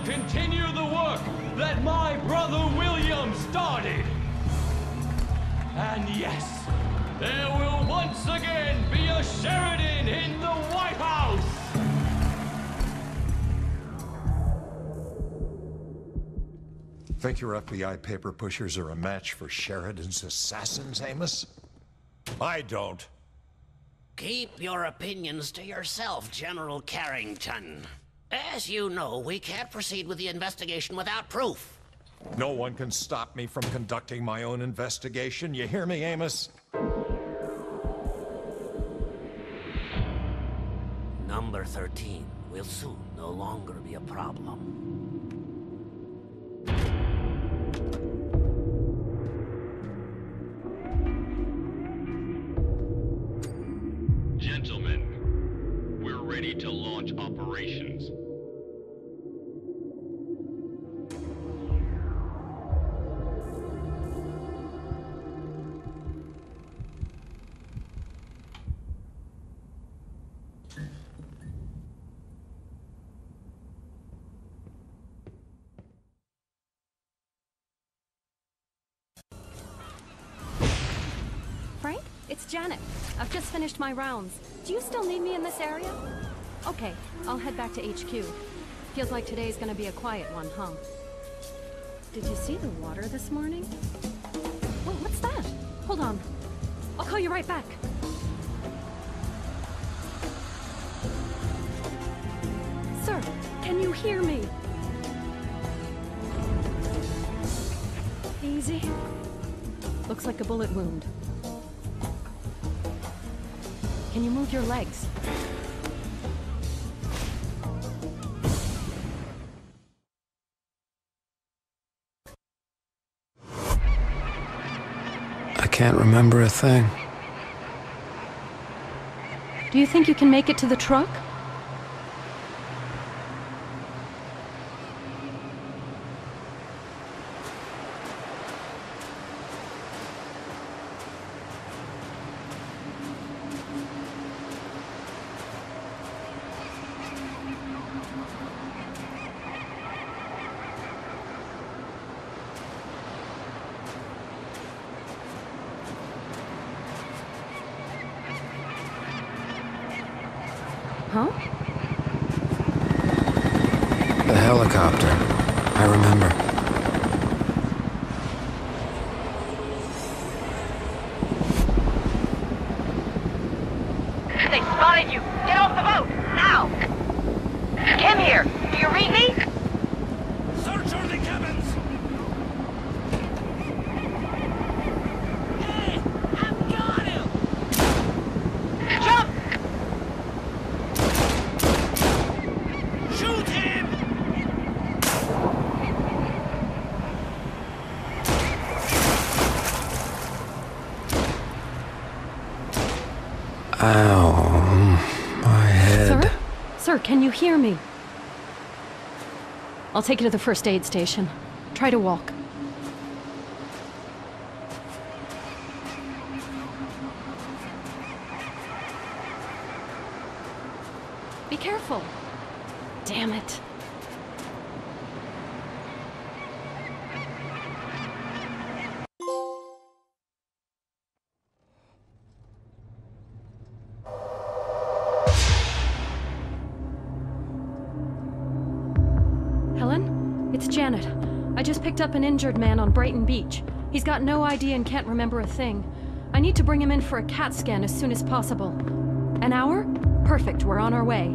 will continue the work that my brother William started. And yes, there will once again be a Sheridan in the White House! Think your FBI paper pushers are a match for Sheridan's assassins, Amos? I don't. Keep your opinions to yourself, General Carrington. As you know, we can't proceed with the investigation without proof. No one can stop me from conducting my own investigation. You hear me, Amos? Number 13 will soon no longer be a problem. Operations. Frank, it's Janet. I've just finished my rounds. Do you still need me in this area? Okay, I'll head back to HQ. Feels like today's gonna be a quiet one, huh? Did you see the water this morning? Oh, what's that? Hold on. I'll call you right back. Sir, can you hear me? Easy. Looks like a bullet wound. Can you move your legs? Can't remember a thing. Do you think you can make it to the truck? Huh? The helicopter. I remember. They spotted you! Get off the boat! Now! Kim here! Do you read me? Search all the cabins! Hey! I've got him! Jump! Shoot him! Ow. My head. Sir? Sir, can you hear me? I'll take you to the first aid station. Try to walk. I just picked up an injured man on Brighton Beach. He's got no ID and can't remember a thing. I need to bring him in for a CAT scan as soon as possible. An hour? Perfect, we're on our way.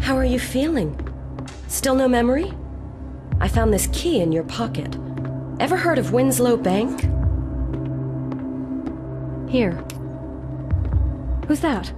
How are you feeling? Still no memory? I found this key in your pocket. Ever heard of Winslow Bank? Here. Who's that?